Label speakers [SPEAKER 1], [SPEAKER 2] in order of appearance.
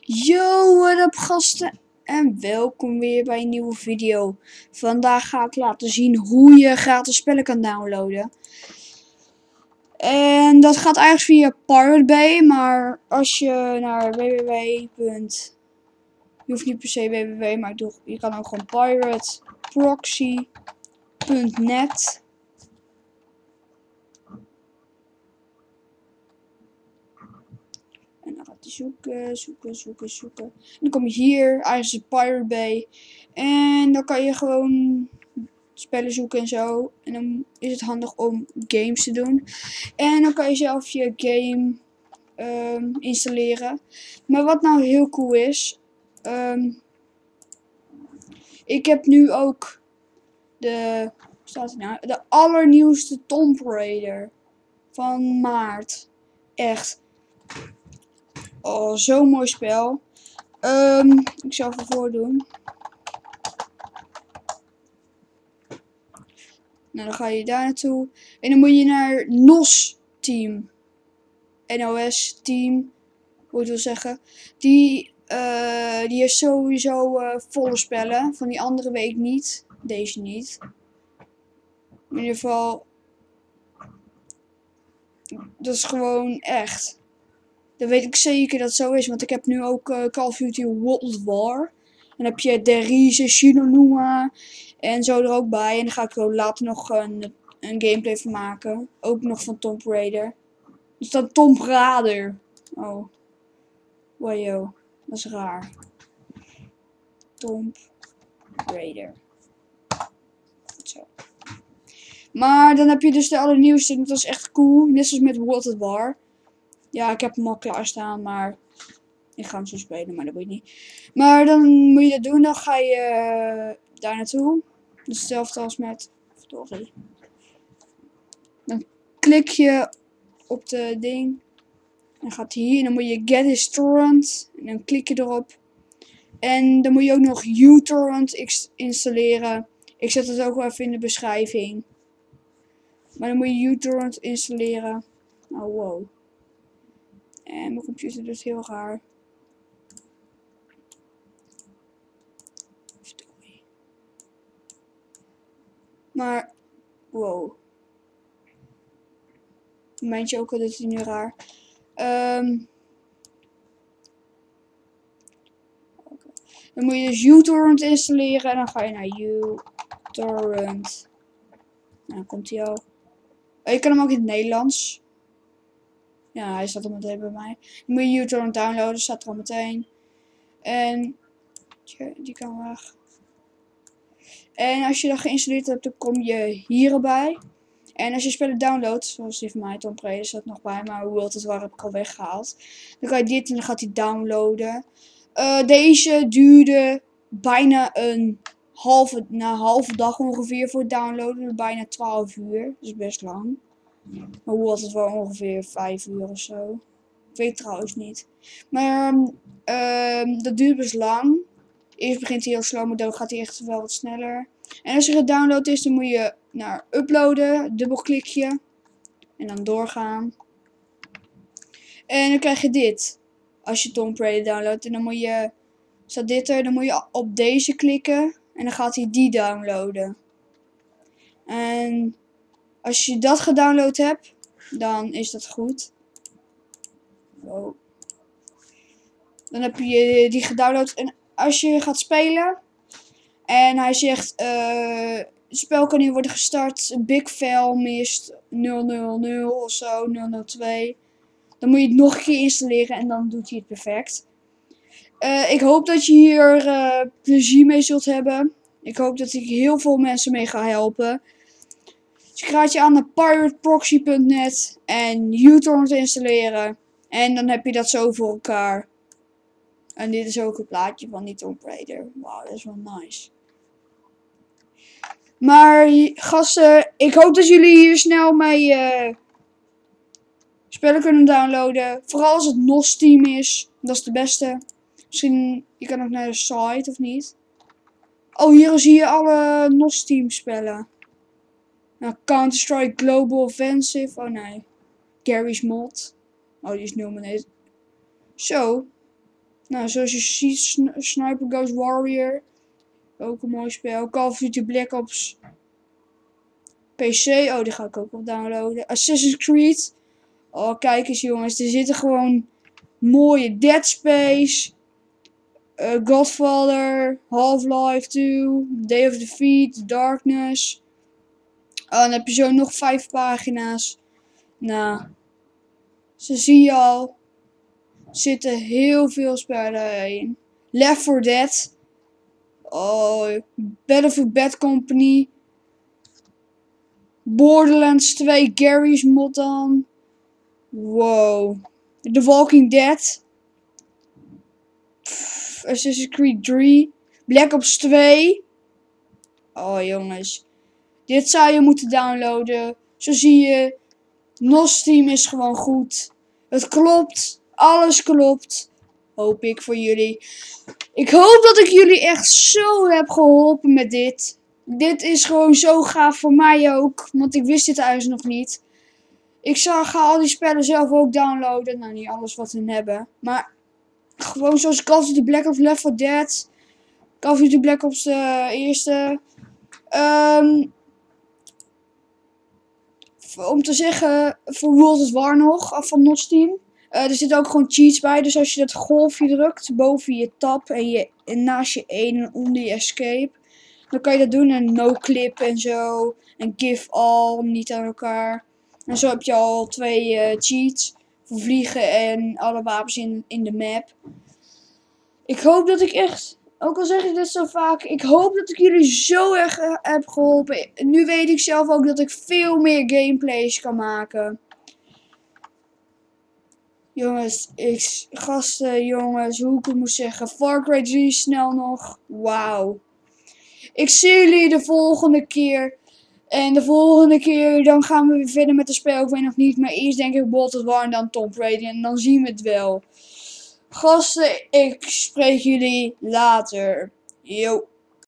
[SPEAKER 1] Yo, wat up gasten en welkom weer bij een nieuwe video. Vandaag ga ik laten zien hoe je gratis spellen kan downloaden. En dat gaat eigenlijk via Pirate Bay, maar als je naar www. Je hoeft niet per se www, maar je kan ook gewoon pirateproxy.net zoeken, zoeken, zoeken, zoeken. En dan kom je hier, eigenlijk Pirate Bay. En dan kan je gewoon spellen zoeken en zo. En dan is het handig om games te doen. En dan kan je zelf je game um, installeren. Maar wat nou heel cool is. Um, ik heb nu ook de, staat nou, de allernieuwste Tomb Raider van maart. Echt. Oh, zo'n mooi spel. Um, ik zal even voordoen. Nou, dan ga je daar naartoe. En dan moet je naar NOS Team. NOS Team. Hoe ik wil zeggen. Die, uh, die heeft sowieso uh, volle spellen. Van die andere week niet. Deze niet. In ieder geval. Dat is gewoon echt. Dan weet ik zeker dat het zo is. Want ik heb nu ook uh, Call of Duty World War. Dan heb je Derize, Shinonuma en zo er ook bij. En dan ga ik er later nog een, een gameplay van maken. Ook nog van Tomb Raider. Dus dan Tomb Raider. Oh. Wajo. Dat is raar. Tomb Raider. Zo. Maar dan heb je dus de allernieuwste. En dat is echt cool. Net zoals met World War. Ja, ik heb hem al klaarstaan, maar ik ga hem zo spelen, maar dat weet niet. Maar dan moet je dat doen, dan ga je uh, daar naartoe. Dus hetzelfde als met... Verdorie. Dan klik je op de ding. Dan gaat hij hier, dan moet je Get His Torrent. En dan klik je erop. En dan moet je ook nog uTorrent installeren. Ik zet het ook wel even in de beschrijving. Maar dan moet je uTorrent installeren. Oh wow. En mijn computer doet heel raar. Maar, wow. Mijntje ook doet hij nu raar. Um, Dan moet je dus uTorrent installeren en dan ga je naar uTorrent. Nou, dan komt hij al. Oh, je kan hem ook in het Nederlands. Ja, hij staat al meteen bij mij. Dan moet je uTorrent downloaden, staat er al meteen. En die kan weg. En als je dat geïnstalleerd hebt, dan kom je hierbij. En als je spellen downloadt, zoals die van mij, Tom Raider staat nog bij, maar World het War heb ik al weggehaald. Dan kan je dit en dan gaat hij downloaden. Uh, deze duurde bijna een halve, na halve dag ongeveer voor het downloaden. Bijna 12 uur. Dat is best lang. Maar hoe was het wel ongeveer 5 uur of zo. Ik weet trouwens niet. Maar um, dat duurt best lang. Eerst begint hij heel slow, maar dan gaat hij echt wel wat sneller. En als er gedownload is, dan moet je naar uploaden, dubbelklikje. En dan doorgaan. En dan krijg je dit. Als je Tomb Raider downloadt. En dan moet je, staat dit er, dan moet je op deze klikken. En dan gaat hij die downloaden. En als je dat gedownload hebt, dan is dat goed. Dan heb je die gedownload. En als je gaat spelen. En hij zegt. Uh, het spel kan hier worden gestart. Big Fail mist 000 of zo. 002. Dan moet je het nog een keer installeren. En dan doet hij het perfect. Uh, ik hoop dat je hier uh, plezier mee zult hebben. Ik hoop dat ik heel veel mensen mee ga helpen. Dus ik raad je aan naar pirateproxy.net en uTorrent installeren. En dan heb je dat zo voor elkaar. En dit is ook het plaatje van die Tomb Raider. Wauw, dat is wel nice. Maar gasten, ik hoop dat jullie hier snel mee uh, spellen kunnen downloaden. Vooral als het NOS team is. Dat is de beste. Misschien, je kan ook naar de site of niet. Oh, hier zie je alle NOS team spellen. Nou, Counter-Strike Global Offensive. Oh nee. Gary's mod. Oh, die is 0 Zo. Nou, zoals je ziet, Sn- Sniper Ghost Warrior. Ook een mooi spel. Call of Duty Black Ops PC. Oh, die ga ik ook wel downloaden. Assassin's Creed. Oh, kijk eens jongens. Er zitten gewoon mooie Dead Space. eh, Godfather. Half-Life 2. Day of Defeat. Darkness. Oh, dan heb je zo nog vijf pagina's. Nou, ze zie je al. Er zitten heel veel spellen in. Left 4 Dead. Oh, Battlefield Bad Company. Borderlands 2, Gary's mod dan. Wow. The Walking Dead. Assassin's Creed 3. Black Ops 2. Oh jongens. Dit zou je moeten downloaden. Zo zie je. NOS Team is gewoon goed. Het klopt. Alles klopt. Hoop ik voor jullie. Ik hoop dat ik jullie echt zo heb geholpen met dit. Dit is gewoon zo gaaf voor mij ook. Want ik wist dit thuis nog niet. Ik zal, ga al die spellen zelf ook downloaden. Nou, niet alles wat we hebben. Maar gewoon zoals Call of Duty Black Ops Left 4 Dead. Call of Duty Black Ops de eerste. Ehm, om te zeggen, voor World of War nog, af van NOS Team. Eh, er zitten ook gewoon cheats bij. Dus als je dat golfje drukt boven je tab en, je, naast je 1 en onder je escape. Dan kan je dat doen. En no clip en zo. En give all, niet aan elkaar. En zo heb je al twee eh, cheats. Voor vliegen en alle wapens in, in de map. Ik hoop dat ik echt, ook al zeg ik dit zo vaak, ik hoop dat ik jullie zo erg eh, heb geholpen. Nu weet ik zelf ook dat ik veel meer gameplays kan maken. Jongens, ik, gasten, jongens, hoe ik het moet zeggen. Far Cry 3 snel nog. Wauw. Ik zie jullie de volgende keer. En de volgende keer dan gaan we weer verder met de spel. Ik weet nog niet, maar eerst denk ik Bolted War en dan Tomb Raider. En dan zien we het wel. Gasten, ik spreek jullie later. Yo.